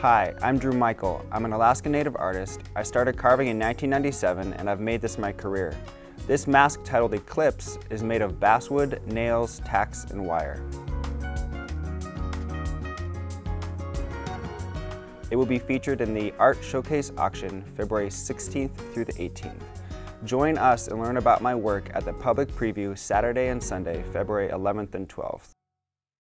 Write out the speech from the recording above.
Hi, I'm Drew Michael. I'm an Alaska Native artist. I started carving in 1997 and I've made this my career. This mask titled Eclipse is made of basswood, nails, tacks, and wire. It will be featured in the Art Showcase auction February 16th through the 18th. Join us and learn about my work at the public preview Saturday and Sunday, February 11th and 12th.